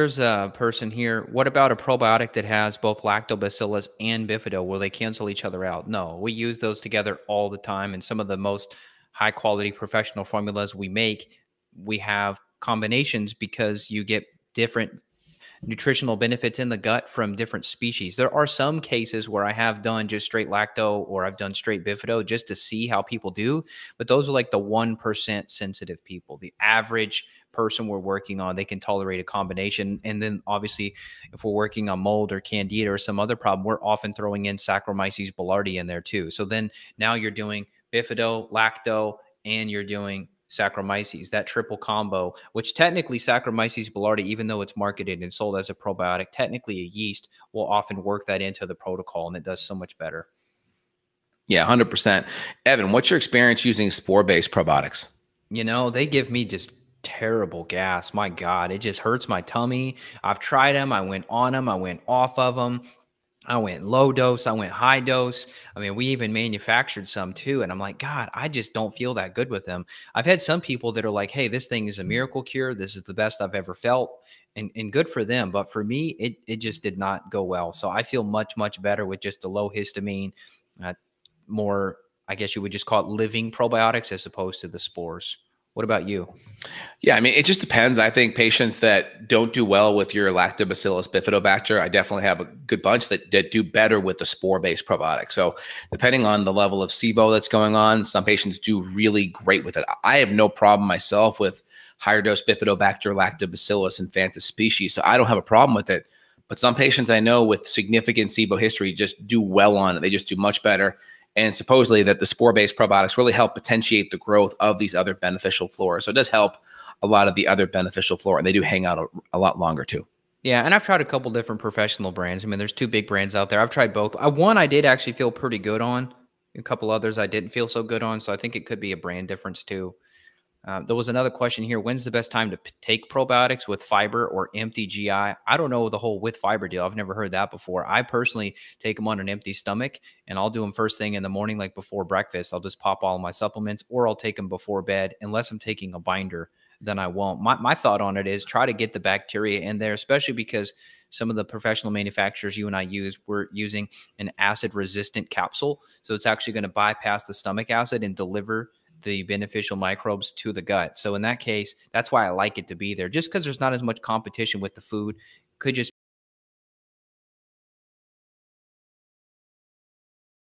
There's a person here. What about a probiotic that has both lactobacillus and bifido? Will they cancel each other out? No, we use those together all the time. And some of the most high quality professional formulas we make, we have combinations because you get different nutritional benefits in the gut from different species. There are some cases where I have done just straight lacto or I've done straight bifido just to see how people do, but those are like the 1% sensitive people. The average person we're working on, they can tolerate a combination. And then obviously, if we're working on mold or candida or some other problem, we're often throwing in Saccharomyces boulardii in there too. So then now you're doing bifido, lacto, and you're doing Saccharomyces, that triple combo, which technically Saccharomyces boulardii, even though it's marketed and sold as a probiotic, technically a yeast will often work that into the protocol and it does so much better. Yeah, 100%. Evan, what's your experience using spore based probiotics? You know, they give me just terrible gas. My God, it just hurts my tummy. I've tried them. I went on them. I went off of them. I went low dose, I went high dose. I mean, we even manufactured some too. And I'm like, God, I just don't feel that good with them. I've had some people that are like, hey, this thing is a miracle cure. This is the best I've ever felt. And, and good for them. But for me, it, it just did not go well. So I feel much, much better with just the low histamine, uh, more, I guess you would just call it living probiotics as opposed to the spores. What about you? Yeah, I mean, it just depends. I think patients that don't do well with your lactobacillus bifidobacter, I definitely have a good bunch that, that do better with the spore-based probiotic. So depending on the level of SIBO that's going on, some patients do really great with it. I have no problem myself with higher dose bifidobacter, lactobacillus, infantis species. So I don't have a problem with it. But some patients I know with significant SIBO history just do well on it. They just do much better and supposedly that the spore-based probiotics really help potentiate the growth of these other beneficial flora. So it does help a lot of the other beneficial flora, and they do hang out a, a lot longer too. Yeah, and I've tried a couple different professional brands. I mean, there's two big brands out there. I've tried both. I, one I did actually feel pretty good on. A couple others I didn't feel so good on. So I think it could be a brand difference too. Uh, there was another question here. When's the best time to p- take probiotics with fiber or empty GI? I don't know the whole with fiber deal. I've never heard that before. I personally take them on an empty stomach and I'll do them first thing in the morning, like before breakfast. I'll just pop all my supplements or I'll take them before bed, unless I'm taking a binder, then I won't. My, my thought on it is try to get the bacteria in there, especially because some of the professional manufacturers you and I use, we're using an acid resistant capsule. So it's actually going to bypass the stomach acid and deliver the beneficial microbes to the gut. So in that case, that's why I like it to be there. Just because there's not as much competition with the food, could just